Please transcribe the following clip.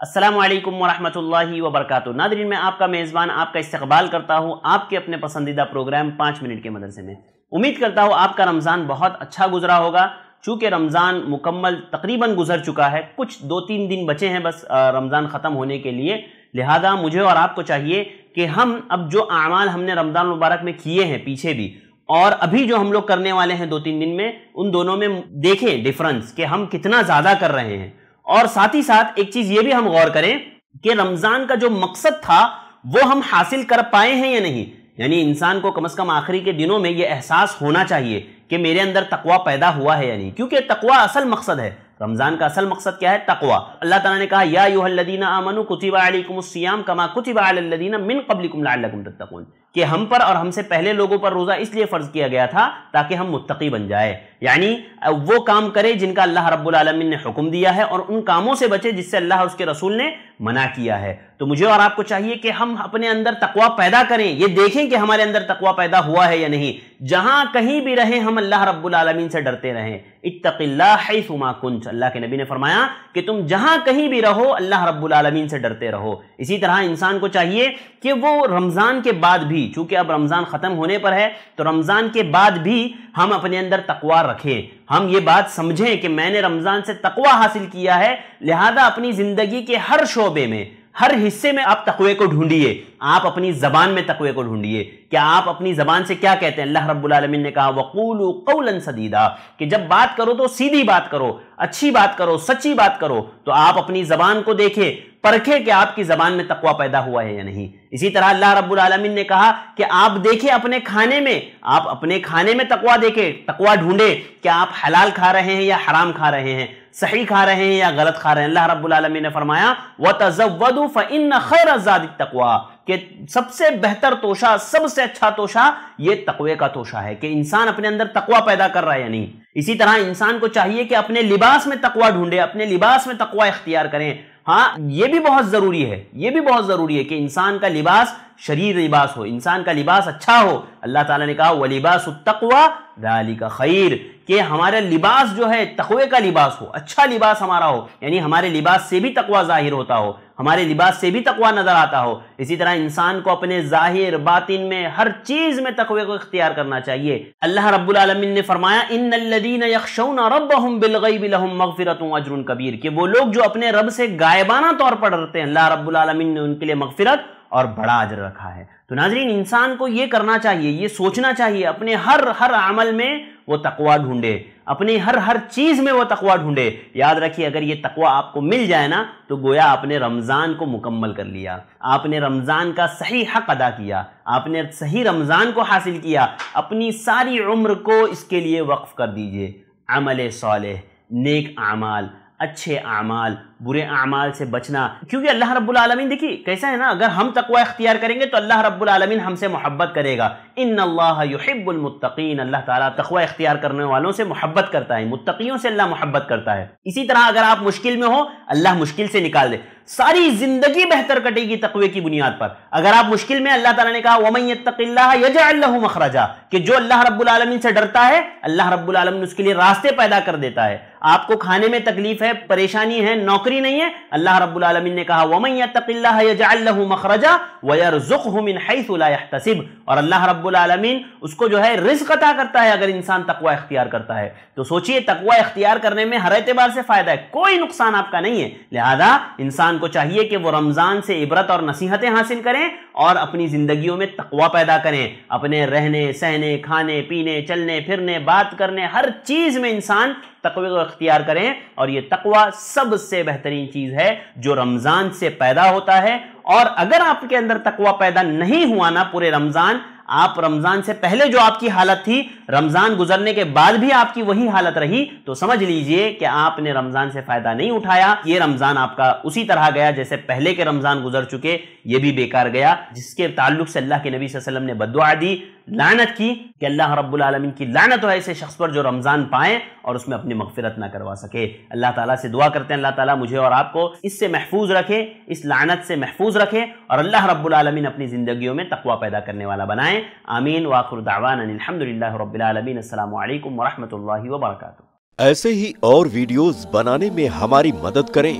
अस्सलाम वालेकुम वरहमतुल्लाहि वबरकातुहू नादरीन, मैं आपका मेज़बान, आपका इस्तकबाल करता हूँ आपके अपने पसंदीदा प्रोग्राम पाँच मिनट के मदरसे में। उम्मीद करता हूँ आपका रमज़ान बहुत अच्छा गुजरा होगा। चूँकि रमज़ान मुकम्मल तकरीबन गुजर चुका है, कुछ दो तीन दिन बचे हैं बस रमज़ान ख़त्म होने के लिए। लिहाजा मुझे और आपको चाहिए कि हम अब जो अमाल हमने रमज़ान मुबारक में किए हैं पीछे भी, और अभी जो हम लोग करने वाले हैं दो तीन दिन में, उन दोनों में देखें डिफरेंस कि हम कितना ज़्यादा कर रहे हैं। और साथ ही साथ एक चीज़ ये भी हम गौर करें कि रमज़ान का जो मकसद था, वो हम हासिल कर पाए हैं या नहीं? यानी इंसान को कम से कम आखिरी के दिनों में यह एहसास होना चाहिए कि मेरे अंदर तकवा पैदा हुआ है या नहीं? क्योंकि तकवा असल मकसद है। रमज़ान का असल मकसद क्या है? तकवा। अल्लाह ताला ने कहा, या युहल्लदीना आमनु कुतिबा अलैकुमुस्सियाम कमा कुतिबा मिन क़ब्लिकुम लअल्लकुम तत्तकून। कि हम पर और हमसे पहले लोगों पर रोजा इसलिए फ़र्ज़ किया गया था ताकि हम मुत्तकी बन जाए। यानी वो काम करे जिनका अल्लाह रब्बुल आलमीन ने हुक्म दिया है और उन कामों से बचे जिससे अल्लाह उसके रसूल ने मना किया है। तो मुझे और आपको चाहिए कि हम अपने अंदर तकवा पैदा करें, ये देखें कि हमारे अंदर तकवा पैदा हुआ है या नहीं। जहाँ कहीं भी रहें, हम अल्लाह रब्बुल आलमीन से डरते रहें। इत्तकिल्लाहुमा कुंच अल्लाह के नबी ने फरमाया कि तुम जहाँ कहीं भी रहो, अल्लाह रब्बुल आलमीन से डरते रहो। इसी तरह इंसान को चाहिए कि वो रमज़ान के बाद भी चूँकि अब रमज़ान खत्म होने पर है तो रमज़ान के बाद भी हम अपने अंदर तकवा रखें। हम ये बात समझें कि मैंने रमज़ान से तकवा हासिल किया है, लिहाजा अपनी ज़िंदगी के हर शोबे में। हर हिस्से में आप तकवे को ढूंढिए। आप अपनी जबान में तकवे को ढूंढिए। क्या आप अपनी जबान से क्या कहते हैं? अल्लाह रब्बुल ने कहा, वकूल कौलन सदीदा। कि जब बात करो तो सीधी बात करो, अच्छी बात करो, सच्ची बात करो। तो आप अपनी जबान को देखें परखे कि आपकी जबान में तकवा पैदा हुआ है या नहीं। इसी तरह अल्लाह रब्बुल आलमीन ने कहा कि आप देखें अपने खाने में, आप अपने खाने में तकवा देखें, तकवा ढूंढे, क्या आप हलाल खा रहे हैं या हराम खा रहे हैं। सही खा रहे हैं या गलत खा रहे हैं? अल्लाह रब्बुल ने फरमाया व तजवदु फ़िन खैर तकवा कि सबसे बेहतर तोशा, सबसे अच्छा तोशा, ये तकवे का तोशा है कि इंसान अपने अंदर तकवा पैदा कर रहा है या नहीं इसी तरह इंसान को चाहिए कि अपने लिबास में तकवा ढूंढे, अपने लिबास में तकवा इख्तियार करें। हाँ ये भी बहुत ज़रूरी है, ये भी बहुत ज़रूरी है कि इंसान का लिबास शरीर लिबास हो, इंसान का लिबास अच्छा हो। अल्लाह ताला ने कहा वह लिबास तकवा दाली का खैर कि हमारा लिबास जो है, तकवे का लिबास हो अच्छा लिबास हमारा हो, यानी हमारे लिबास से भी तकवा ज़ाहिर होता हो, हमारे लिबास से भी तकवा नज़र आता हो, इसी तरह इंसान को अपने ज़ाहिर बातिन में हर चीज़ में तकवे को इख्तियार करना चाहिए। अल्लाह रब्बुल आलमीन ने फरमाया इन लदीन लहुम मगफिरतुम अजरुन कबीर। कि वो लोग जो अपने रब से गायबाना तौर पर डरते हैं, अल्लाह रब्बुल आलमीन ने उनके लिए मगफिरत और बड़ा अजर रखा है। तो नाजरीन, इंसान को ये करना चाहिए, ये सोचना चाहिए, अपने हर हर अमल में वो तकवा ढूंढे, अपनी हर हर चीज़ में वो तकवा ढूंढे। याद रखिए, अगर ये तकवा आपको मिल जाए ना तो गोया आपने रमज़ान को मुकम्मल कर लिया, आपने रमज़ान का सही हक अदा किया, आपने सही रमज़ान को हासिल किया, अपनी सारी उम्र को इसके लिए वक्फ कर दीजिए। अमल साल नेक आमाल अच्छे अमाल बुरे अमाल से बचना। क्योंकि अल्लाह रब्बुल आलमीन, देखिए, कैसा है ना, अगर हम तकवा इख्तियार करेंगे तो अल्लाह रब्बुल आलमीन हमसे मोहब्बत करेगा। इन अल्लाह युहिब्बुल मुत्तकीन, अल्लाह ताला तकवा इख्तियार करने वालों से मोहब्बत करता है, मुत्तकियों से अल्लाह मोहब्बत करता है। इसी तरह अगर आप मुश्किल में हो, अल्लाह मुश्किल से निकाल दे। सारी ज़िंदगी बेहतर कटेगी तकवे की बुनियाद पर। अगर आप मुश्किल में अल्लाह ताला ने कहा वमैतल्लाह मखरजा कि जो अल्लाह रब्बुल आलमीन से डरता है, अल्लाह रब्बुल आलमीन उसके लिए रास्ते पैदा कर देता है। आपको खाने में तकलीफ़ है, परेशानी है, नौकरी नहीं है। अल्लाह रब्बुल आलमीन ने कहा वमैतल्लाह मखरजा यहतसिब। और अल्लाह रब्बुल आलमीन उसको जो है रिज्क अता करता है अगर इंसान तकवा इख्तियार करता है। तो सोचिए, तकवा इख्तियार करने में हर एतबार से फ़ायदा है। कोई नुकसान आपका नहीं है। लिहाजा इंसान को चाहिए कि वो रमज़ान से इबरत और नसीहतें हासिल करें और अपनी जिंदगियों में तकवा पैदा करें। अपने रहने, सहने, खाने, पीने, चलने, फिरने, बात करने, हर चीज़ में इंसान तकवे को अख्तियार करें और ये तकवा सबसे बेहतरीन चीज़ है जो रमज़ान से पैदा होता है। और अगर आपके अंदर तकवा पैदा नहीं हुआ ना पूरे रमज़ान, आप रमज़ान से पहले जो आपकी हालत थी रमज़ान गुजरने के बाद भी आपकी वही हालत रही तो समझ लीजिए कि आपने रमज़ान से फ़ायदा नहीं उठाया। ये रमज़ान आपका उसी तरह गया जैसे पहले के रमज़ान गुजर चुके, ये भी बेकार गया, जिसके ताल्लुक से अल्लाह के नबी वसल्लम ने बदुआ दी, लानत की कि अल्लाह रब्बुल की लानत हो ऐसे शख्स पर जो रमज़ान पाए और उसमें अपनी मगफिरत ना करवा सके। अल्लाह ताला से दुआ करते हैं, अल्लाह ताला मुझे और आपको इससे महफूज रखे, इस लानत से महफूज रखे और अल्लाह रब्बुल आलमीन अपनी जिंदगियों में तकवा पैदा करने वाला बनाए। आमीन वाखुर दावान अलहमदिल्ला रबालमीन अल्लाम वरहमल वर्क ऐसे ही और वीडियोस बनाने में हमारी मदद करें।